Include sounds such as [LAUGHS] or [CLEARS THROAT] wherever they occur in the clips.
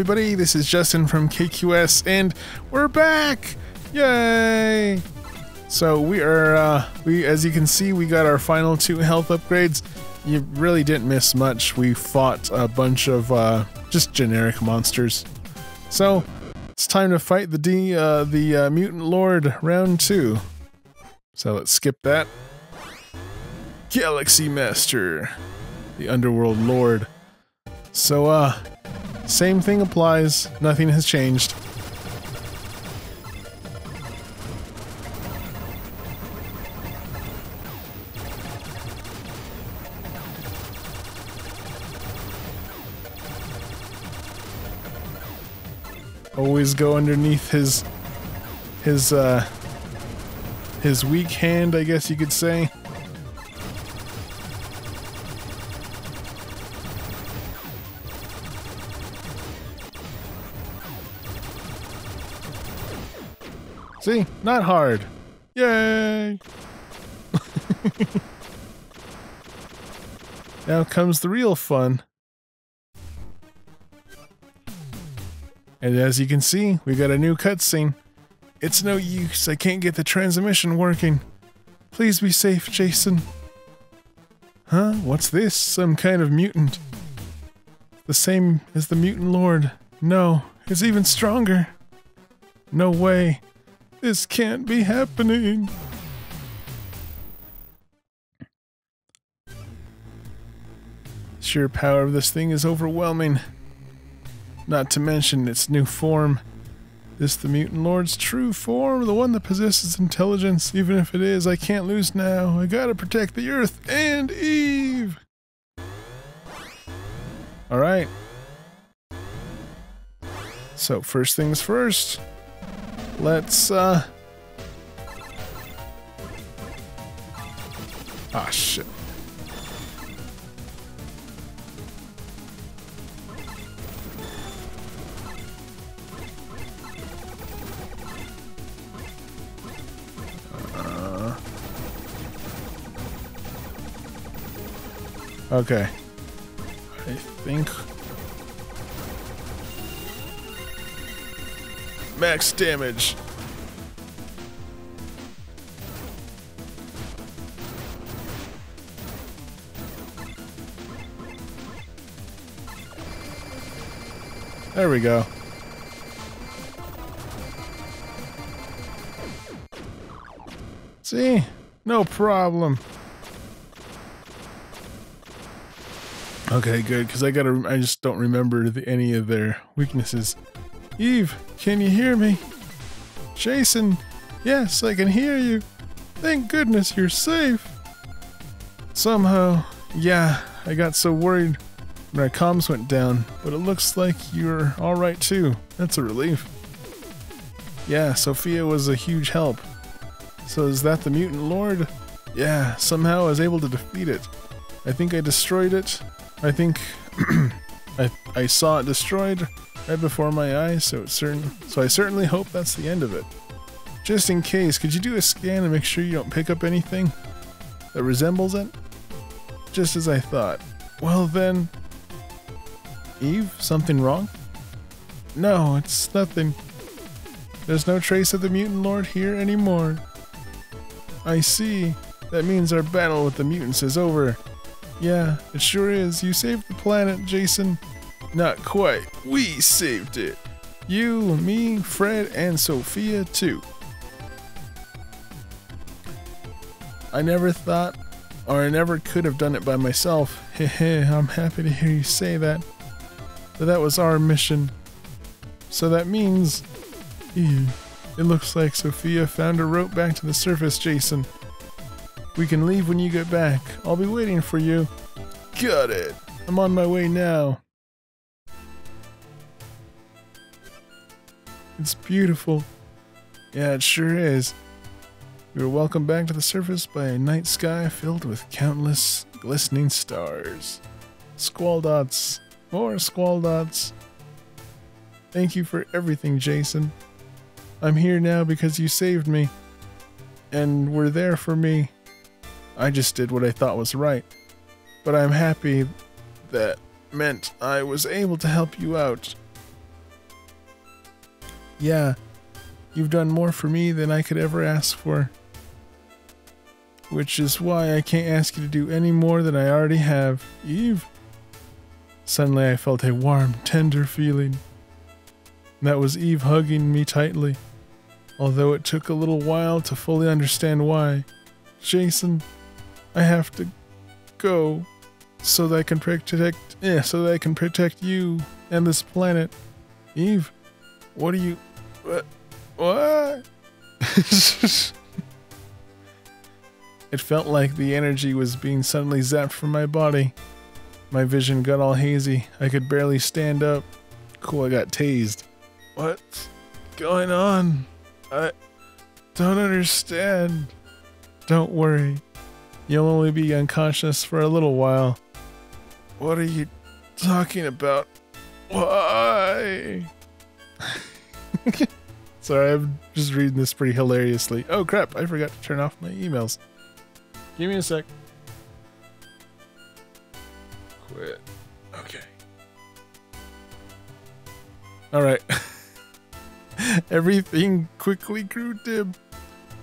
everybody. This is Justin from KQS, and we're back! Yay! So we are, uh, we as you can see, we got our final two health upgrades. You really didn't miss much. We fought a bunch of uh, just generic monsters. So it's time to fight the D, uh, the uh, mutant lord round two. So let's skip that. Galaxy Master, the underworld lord. So, uh, same thing applies. Nothing has changed. Always go underneath his his uh his weak hand, I guess you could say. Not hard. Yay! [LAUGHS] now comes the real fun. And as you can see, we got a new cutscene. It's no use, I can't get the transmission working. Please be safe, Jason. Huh? What's this? Some kind of mutant. The same as the mutant lord. No, it's even stronger. No way. This can't be happening. Sheer power of this thing is overwhelming. Not to mention its new form. This the mutant lord's true form, the one that possesses intelligence. Even if it is, I can't lose now. I gotta protect the Earth and Eve. All right. So first things first. Let's, uh... Ah, shit. Uh, okay. I think max damage. There we go. See? No problem. Okay, good, because I gotta, I just don't remember the, any of their weaknesses. Eve, can you hear me? Jason, yes, I can hear you. Thank goodness you're safe. Somehow, yeah, I got so worried when our comms went down, but it looks like you're alright too. That's a relief. Yeah, Sophia was a huge help. So is that the mutant lord? Yeah, somehow I was able to defeat it. I think I destroyed it. I think [CLEARS THROAT] I, I saw it destroyed right before my eyes, so it's certain so I certainly hope that's the end of it. Just in case, could you do a scan and make sure you don't pick up anything that resembles it? Just as I thought. Well then Eve, something wrong? No, it's nothing. There's no trace of the mutant lord here anymore. I see. That means our battle with the mutants is over. Yeah, it sure is. You saved the planet, Jason. Not quite. We saved it. You, me, Fred, and Sophia, too. I never thought, or I never could have done it by myself. [LAUGHS] Hehe, I'm happy to hear you say that. But that was our mission. So that means. Ew. It looks like Sophia found a rope back to the surface, Jason. We can leave when you get back. I'll be waiting for you. Got it. I'm on my way now. It's beautiful. Yeah, it sure is. We were welcomed back to the surface by a night sky filled with countless glistening stars. Squall dots. More squall dots. Thank you for everything, Jason. I'm here now because you saved me. And were there for me. I just did what I thought was right. But I'm happy that meant I was able to help you out. Yeah, you've done more for me than I could ever ask for. Which is why I can't ask you to do any more than I already have. Eve? Suddenly I felt a warm, tender feeling. That was Eve hugging me tightly, although it took a little while to fully understand why. Jason, I have to go so that I can protect yeah, so that I can protect you and this planet. Eve, what are you what what? [LAUGHS] it felt like the energy was being suddenly zapped from my body. My vision got all hazy. I could barely stand up. Cool, I got tased. What's going on? I don't understand. Don't worry. You'll only be unconscious for a little while. What are you talking about? Why? [LAUGHS] Sorry, I'm just reading this pretty hilariously. Oh crap, I forgot to turn off my emails. Give me a sec. Quit. Okay. Alright. [LAUGHS] Everything quickly grew dim.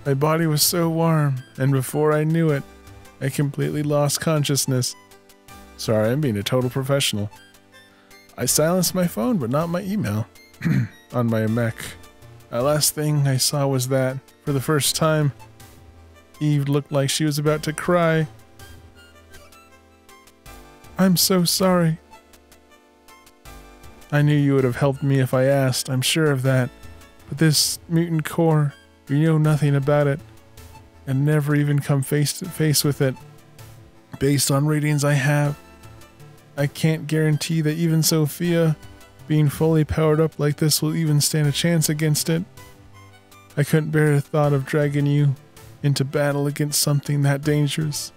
My body was so warm, and before I knew it, I completely lost consciousness. Sorry, I'm being a total professional. I silenced my phone, but not my email [CLEARS THROAT] on my Mac. The uh, last thing I saw was that, for the first time, Eve looked like she was about to cry. I'm so sorry. I knew you would have helped me if I asked, I'm sure of that. But this mutant core, we know nothing about it, and never even come face to face with it. Based on readings I have, I can't guarantee that even Sophia, being fully powered up like this, will even stand a chance against it. I couldn't bear the thought of dragging you into battle against something that dangerous.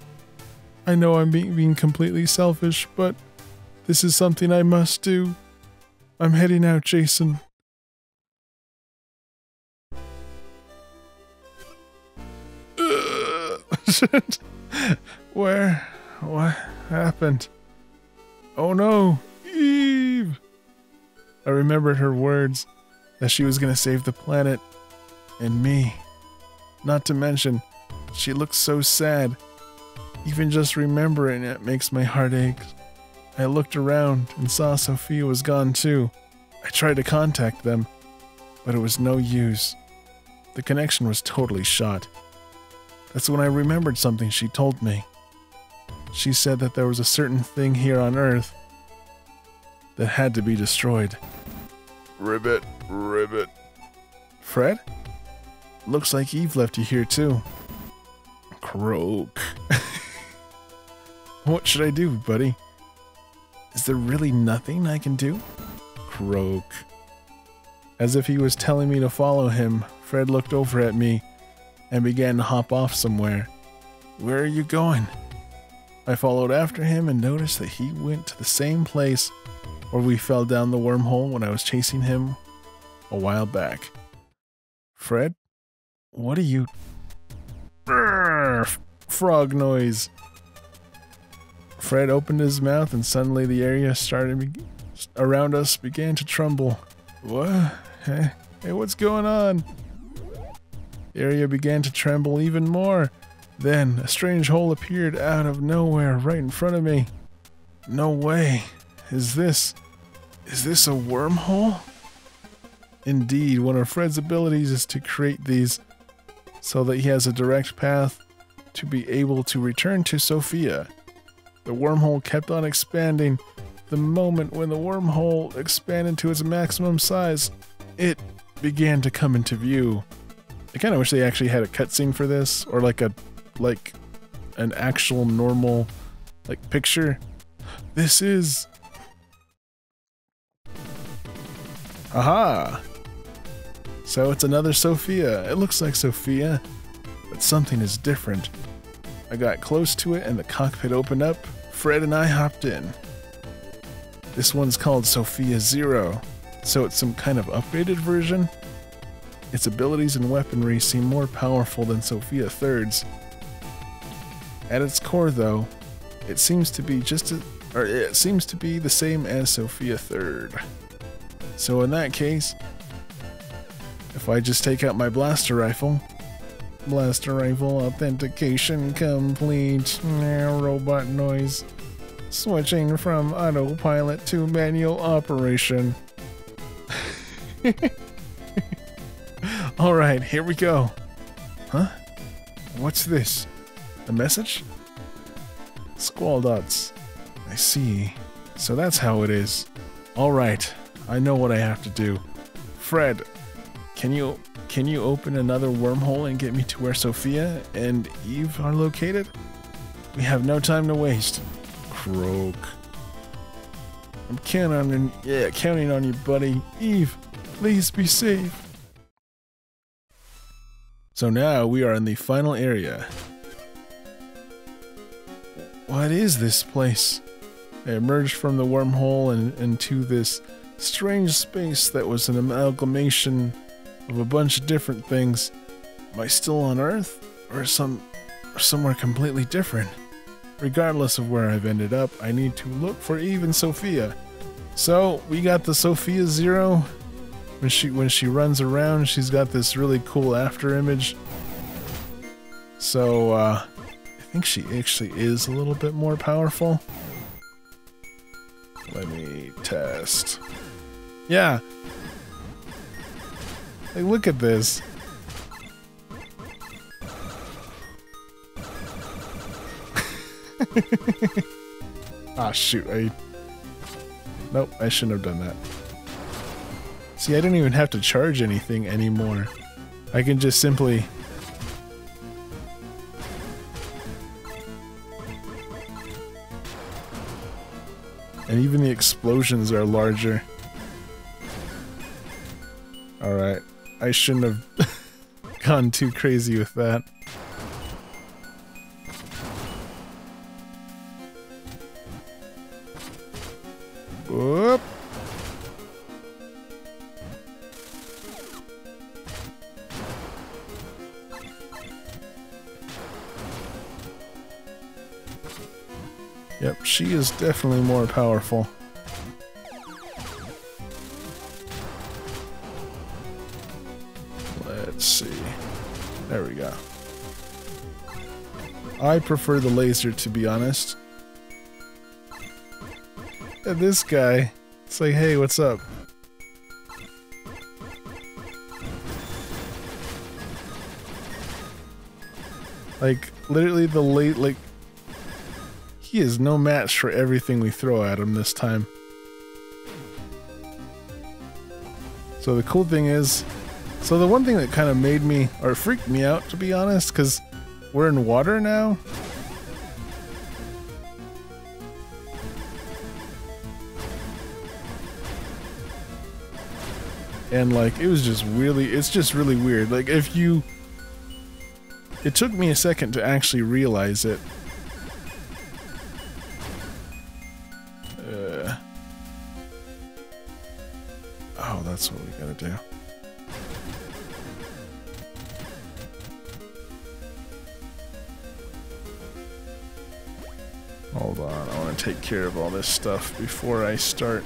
I know I'm being, being completely selfish, but this is something I must do. I'm heading out, Jason. [LAUGHS] Where? What happened? Oh no! I remembered her words that she was going to save the planet and me. Not to mention, she looked so sad. Even just remembering it makes my heart ache. I looked around and saw Sophia was gone too. I tried to contact them, but it was no use. The connection was totally shot. That's when I remembered something she told me. She said that there was a certain thing here on Earth that had to be destroyed. Ribbit, ribbit. Fred? Looks like Eve left you here too. Croak. [LAUGHS] what should I do, buddy? Is there really nothing I can do? Croak. As if he was telling me to follow him, Fred looked over at me and began to hop off somewhere. Where are you going? I followed after him and noticed that he went to the same place where we fell down the wormhole when I was chasing him a while back. Fred, what are you. Frog noise. Fred opened his mouth and suddenly the area started around us began to tremble. What? Hey, hey, what's going on? The area began to tremble even more. Then a strange hole appeared out of nowhere right in front of me. No way. Is this. Is this a wormhole? Indeed, one of Fred's abilities is to create these so that he has a direct path to be able to return to Sophia. The wormhole kept on expanding. The moment when the wormhole expanded to its maximum size, it began to come into view. I kind of wish they actually had a cutscene for this, or like a, like, an actual normal, like picture. This is. Aha! So it's another Sophia. It looks like Sophia, but something is different. I got close to it and the cockpit opened up. Fred and I hopped in. This one's called Sophia Zero, so it's some kind of upgraded version. Its abilities and weaponry seem more powerful than Sophia Third's. At its core, though, it seems to be just a, or it seems to be the same as Sophia Third. So in that case, if I just take out my blaster rifle. Blaster rifle authentication complete. Nah, robot noise. Switching from autopilot to manual operation. [LAUGHS] Alright, here we go. Huh? What's this? A message? Squall dots. I see. So that's how it is. Alright, I know what I have to do. Fred, can you can you open another wormhole and get me to where Sophia and Eve are located? We have no time to waste. Croak. I'm counting on yeah, counting on you, buddy. Eve, please be safe. So now we are in the final area. What is this place? I emerged from the wormhole and into this strange space that was an amalgamation of a bunch of different things. Am I still on Earth? Or some or somewhere completely different? Regardless of where I've ended up, I need to look for Eve and Sophia. So we got the Sophia Zero when she when she runs around, she's got this really cool after image. So uh, think she actually is a little bit more powerful. Let me test. Yeah. Like, look at this. [LAUGHS] ah, shoot. I... Nope, I shouldn't have done that. See, I don't even have to charge anything anymore. I can just simply... Even the explosions are larger. Alright, I shouldn't have [LAUGHS] gone too crazy with that. She is definitely more powerful. Let's see. There we go. I prefer the laser, to be honest. And this guy, it's like, hey, what's up? Like, literally the late, like, he is no match for everything we throw at him this time. So the cool thing is, so the one thing that kind of made me, or freaked me out to be honest, because we're in water now. And like, it was just really, it's just really weird. Like if you, it took me a second to actually realize it. Take care of all this stuff before I start.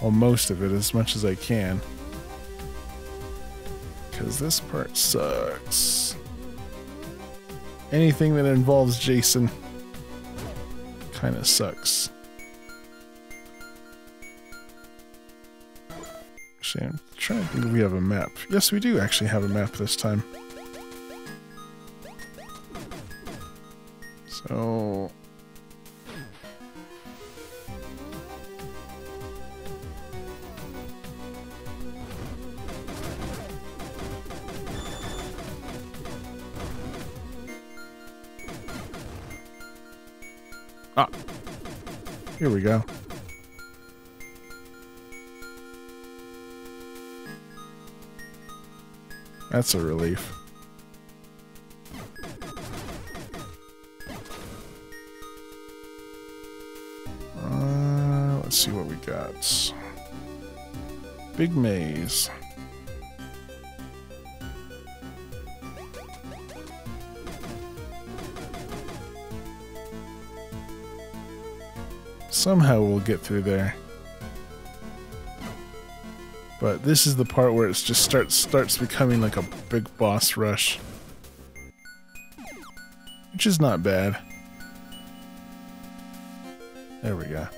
Well, most of it, as much as I can. Because this part sucks. Anything that involves Jason kind of sucks. Actually, I'm trying to think if we have a map. Yes, we do actually have a map this time. So... Ah! Here we go. That's a relief. Big maze. Somehow we'll get through there. But this is the part where it just starts starts becoming like a big boss rush. Which is not bad. There we go.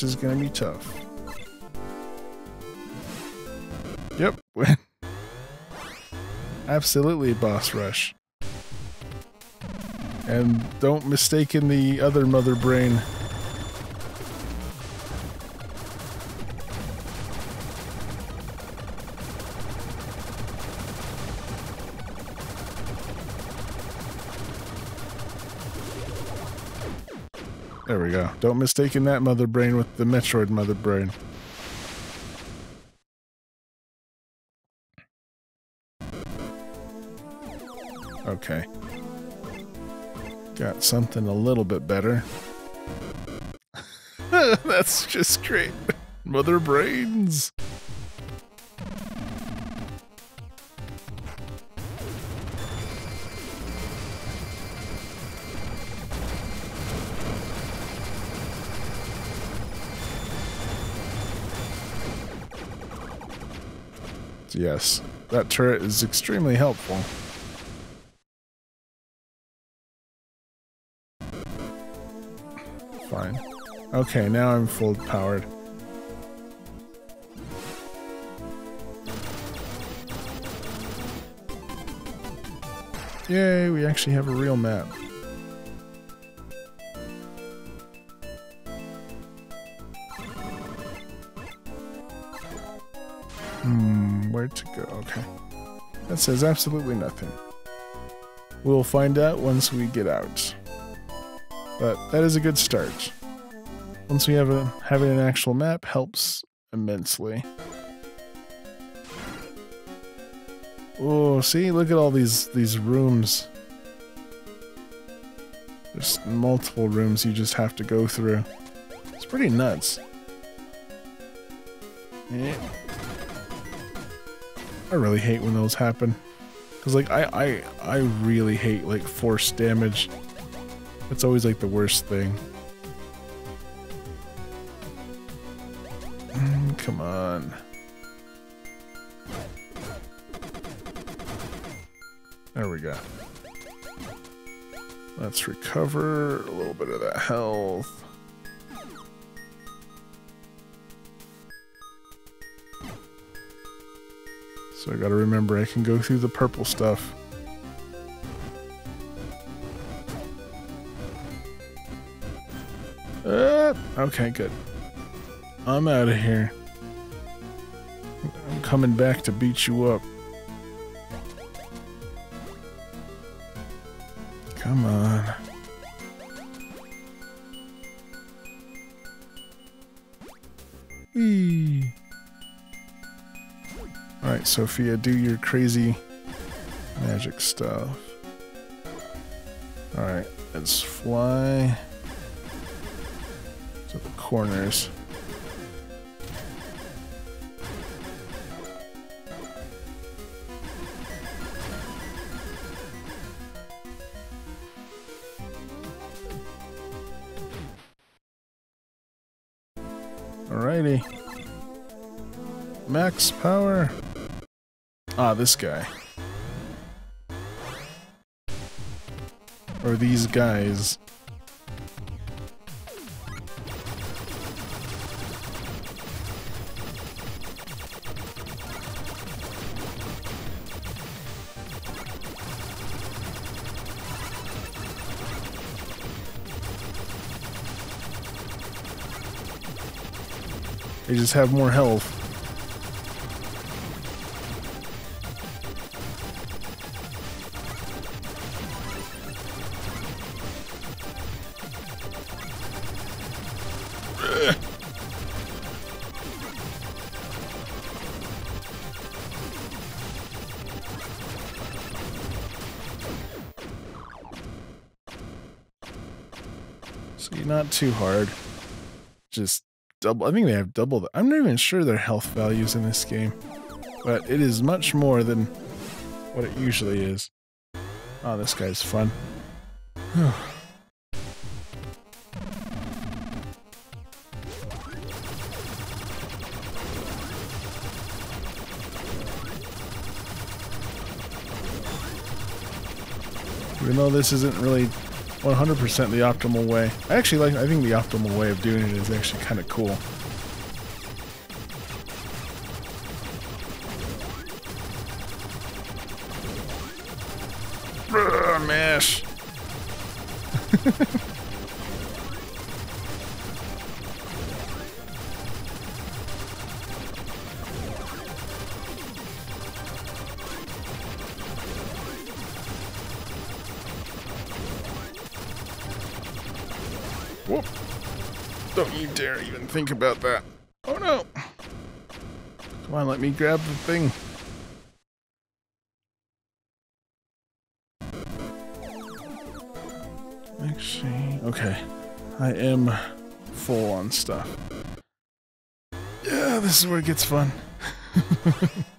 This is gonna be tough. Yep. [LAUGHS] Absolutely boss rush. And don't mistaken the other mother brain. There we go. Don't mistaken that mother brain with the Metroid mother brain. Okay. Got something a little bit better. [LAUGHS] That's just great. Mother brains. Yes, that turret is extremely helpful. Fine. Okay, now I'm full powered. Yay, we actually have a real map. Where to go? Okay. That says absolutely nothing. We'll find out once we get out. But that is a good start. Once we have a having an actual map helps immensely. Oh, see, look at all these these rooms. There's multiple rooms you just have to go through. It's pretty nuts. Yeah. I really hate when those happen. Cause like I I I really hate like force damage. It's always like the worst thing. Mm, come on. There we go. Let's recover a little bit of that health. So I gotta remember I can go through the purple stuff. Uh, okay, good. I'm out of here. I'm coming back to beat you up. Come on. Sophia, do your crazy magic stuff. Alright, let's fly to the corners. Alrighty. Max power. Ah, this guy. Or these guys. They just have more health. Not too hard. Just double. I think they have double. The, I'm not even sure their health values in this game, but it is much more than what it usually is. Oh, this guy's fun. [SIGHS] Even though this isn't really 100% the optimal way. I actually like, I think the optimal way of doing it is actually kind of cool. Mash. [LAUGHS] think about that. Oh no. Come on, let me grab the thing. Actually, okay. I am full on stuff. Yeah, this is where it gets fun. [LAUGHS]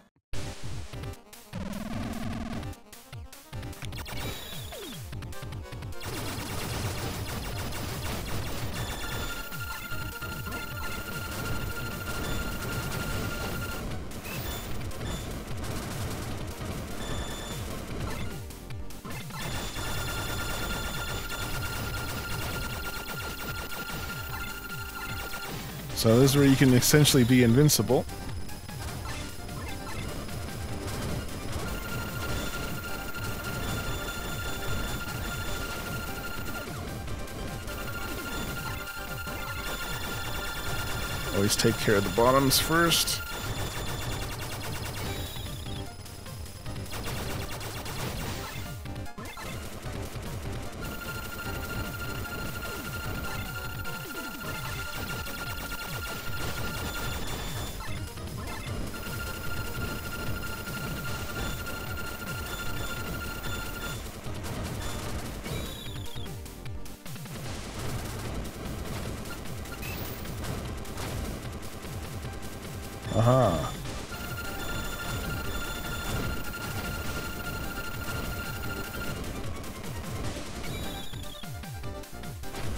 So this is where you can essentially be invincible. Always take care of the bottoms first.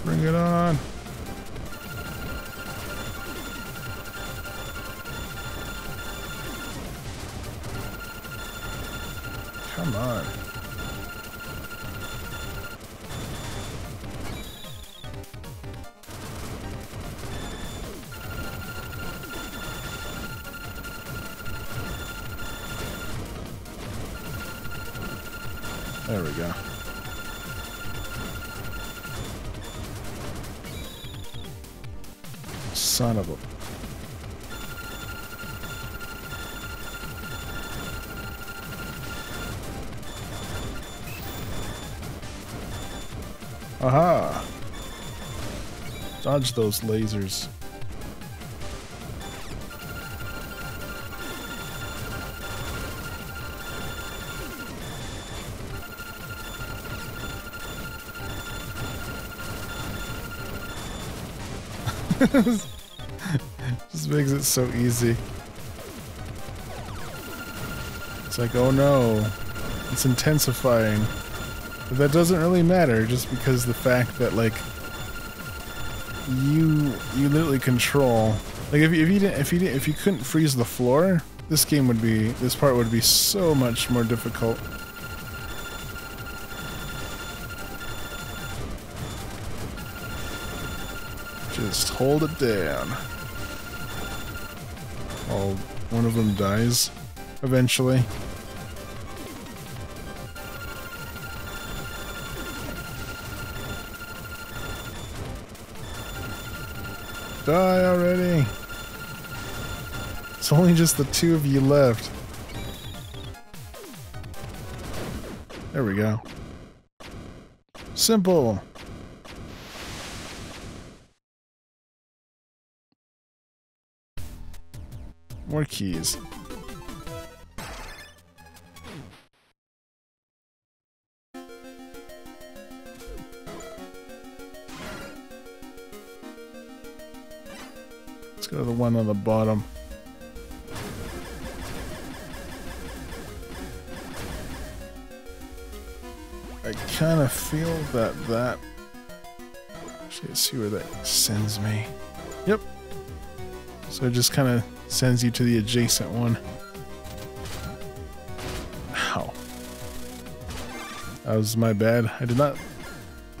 Bring it on. Dodge those lasers. [LAUGHS] Just makes it so easy. It's like, oh no, it's intensifying. But that doesn't really matter, just because the fact that like you you literally control. Like if, if you didn't if you didn't if you couldn't freeze the floor, this game would be this part would be so much more difficult. Just hold it down. Oh, one of them dies eventually. Die already! It's only just the two of you left. There we go. Simple. More keys. The one on the bottom. I kind of feel that that... Actually, let's see where that sends me. Yep. So it just kind of sends you to the adjacent one. Ow. That was my bad. I did not...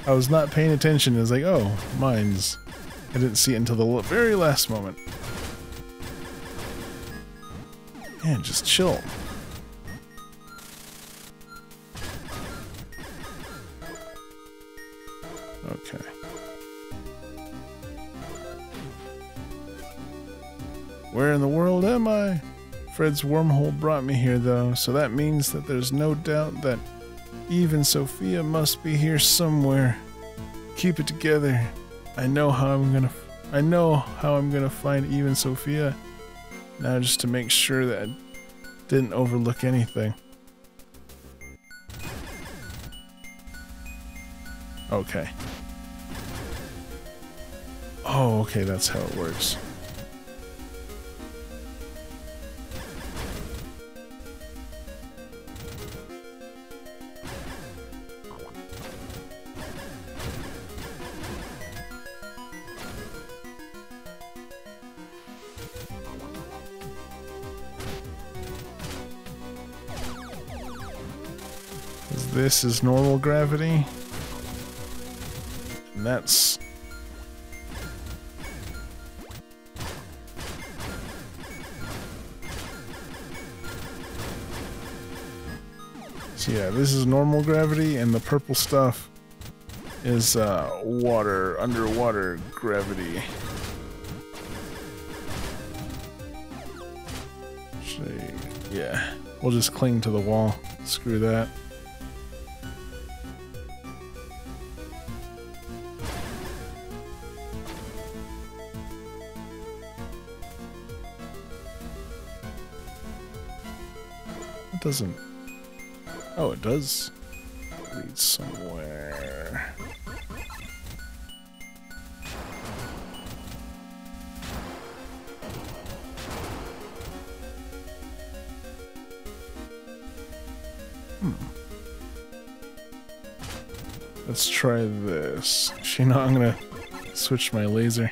I was not paying attention. It was like, oh, mine's... I didn't see it until the very last moment. Man, just chill. Okay. Where in the world am I? Fred's wormhole brought me here, though, so that means that there's no doubt that even Sophia must be here somewhere. Keep it together. I know how I'm gonna. I know how I'm gonna find Eve and Sophia. Now, just to make sure that I didn't overlook anything. Okay. Oh, okay, that's how it works. This is normal gravity. And that's... So yeah, this is normal gravity, and the purple stuff is uh, water, underwater gravity. Actually, yeah, we'll just cling to the wall. Screw that. It doesn't... Oh, it does lead somewhere. Hmm. Let's try this. Actually, no, I'm gonna switch my laser.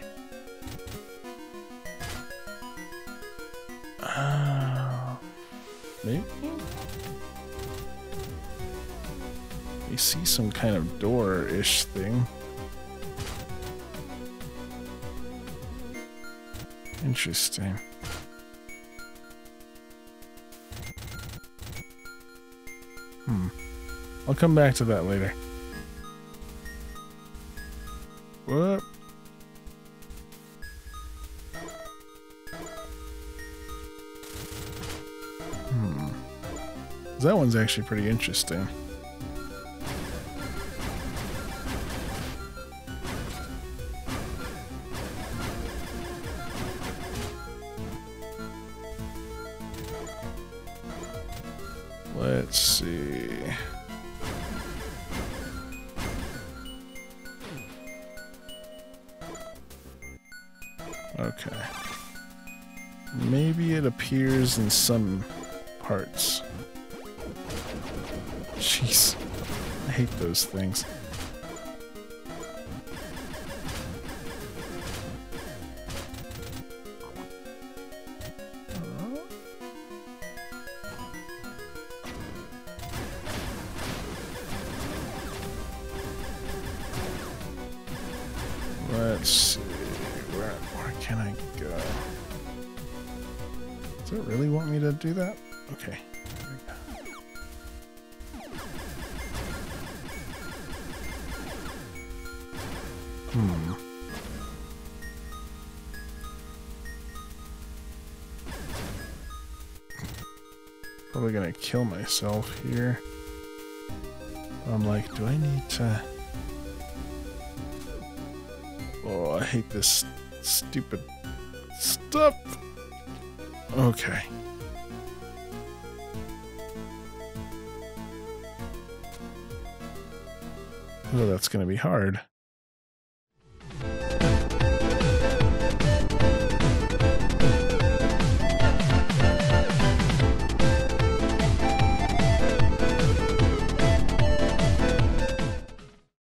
Kind of door-ish thing. Interesting. Hmm. I'll come back to that later. What? Hmm. That one's actually pretty interesting. In some parts. Jeez. I hate those things. Let's see. Where, where can I go? Does it really want me to do that? Okay. Hmm. Probably gonna kill myself here. I'm like, do I need to... Oh, I hate this stupid stuff. Okay. Oh, that's going to be hard.